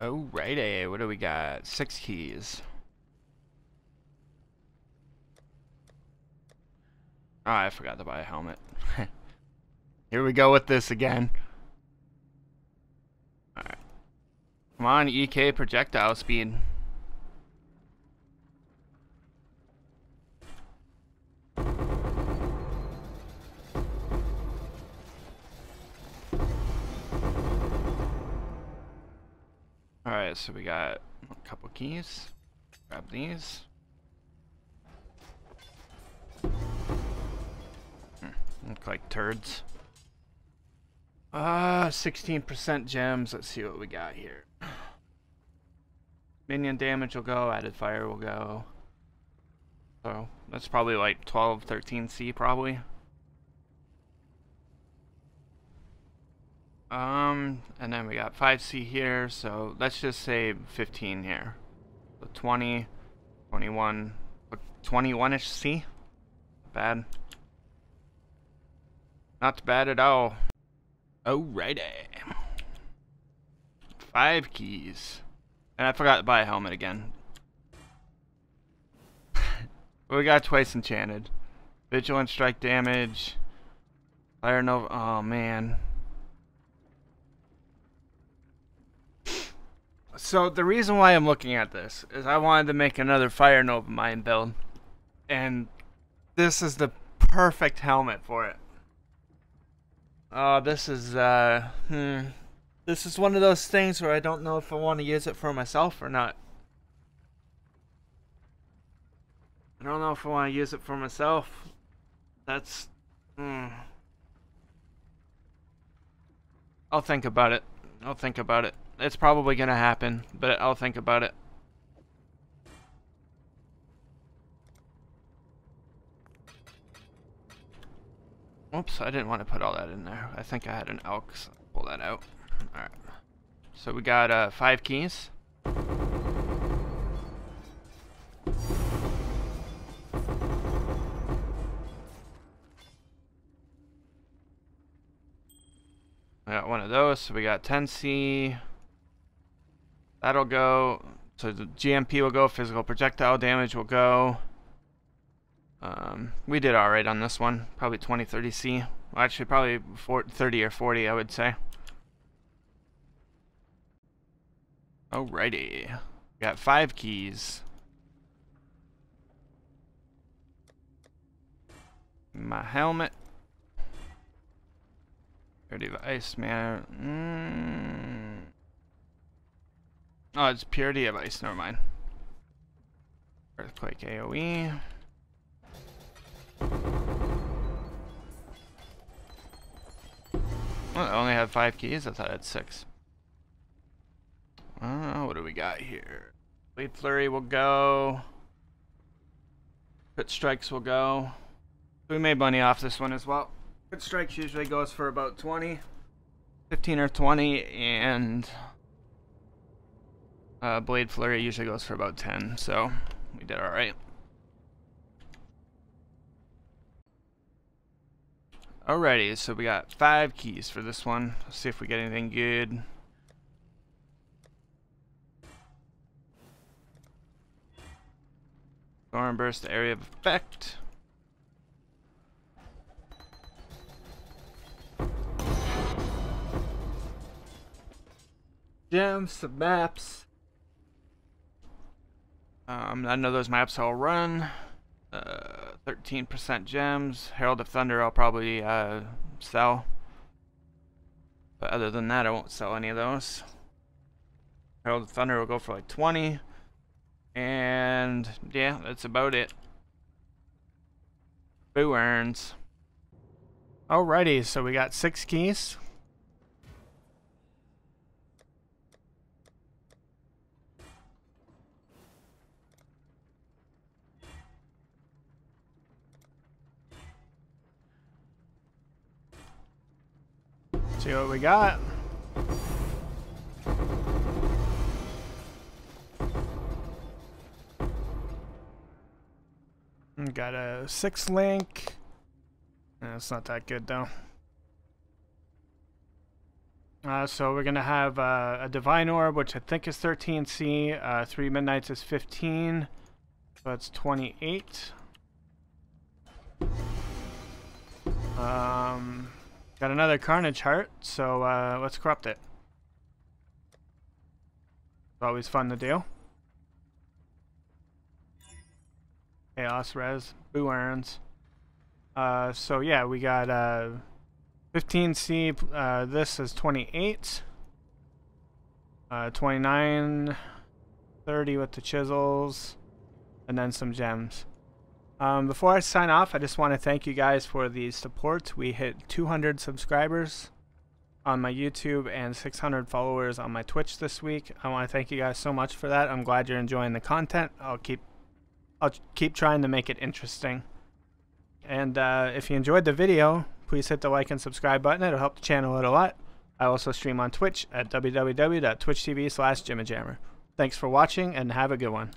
Alrighty, what do we got? Six keys. Oh, I forgot to buy a helmet. Here we go with this again. Alright. Come on, EK projectile speed. Alright, so we got a couple keys. Grab these. Hmm, look like turds. Ah, uh, 16% gems. Let's see what we got here. Minion damage will go, added fire will go. So, that's probably like 12, 13C probably. Um, and then we got 5C here, so let's just say 15 here. So 20, 21, 21-ish C. Bad. Not bad at all. Alrighty. Five keys. And I forgot to buy a helmet again. we got twice enchanted. Vigilant strike damage. Fire Nova. Oh, man. So the reason why I'm looking at this is I wanted to make another Fire Nova Mine build. And this is the perfect helmet for it. Oh, this is, uh, hmm. This is one of those things where I don't know if I want to use it for myself or not. I don't know if I want to use it for myself. That's, hmm. I'll think about it. I'll think about it. It's probably gonna happen, but I'll think about it. Oops, I didn't want to put all that in there. I think I had an elk, so pull that out. Alright. So we got uh, five keys. I got one of those, so we got 10C. That'll go. So the GMP will go. Physical projectile damage will go. Um, we did alright on this one. Probably 20, 30 C. Well, actually, probably 40, 30 or 40, I would say. Alrighty. Got five keys. My helmet. Purity of Ice, man. Mm. Oh, it's Purity of Ice, never mind. Earthquake AoE. Well, I only have five keys. I thought I had six. Uh, what do we got here? Blade Flurry will go. Crit Strikes will go. We made money off this one as well. Crit Strikes usually goes for about 20. 15 or 20, and uh, Blade Flurry usually goes for about 10, so we did alright. Alrighty, so we got five keys for this one. Let's see if we get anything good. Storm Burst Area of Effect. Gems, some maps. Um, none of those maps I'll run. 13% uh, gems. Herald of Thunder I'll probably uh, sell. But other than that, I won't sell any of those. Herald of Thunder will go for like 20. And yeah, that's about it. Boo earns. Alrighty, so we got six keys. See what we got. Got a six link. That's not that good though. Uh, so we're gonna have uh, a divine orb, which I think is 13C. Uh, three midnights is 15, so it's 28. Um, got another carnage heart, so uh, let's corrupt it. Always fun to do. Chaos res, boo earns. Uh, so yeah, we got uh, 15C, uh, this is 28. Uh, 29, 30 with the chisels, and then some gems. Um, before I sign off, I just want to thank you guys for the support. We hit 200 subscribers on my YouTube and 600 followers on my Twitch this week. I want to thank you guys so much for that. I'm glad you're enjoying the content. I'll keep I'll keep trying to make it interesting. And uh, if you enjoyed the video, please hit the like and subscribe button. It'll help the channel out a lot. I also stream on Twitch at www.twitch.tv slash Thanks for watching and have a good one.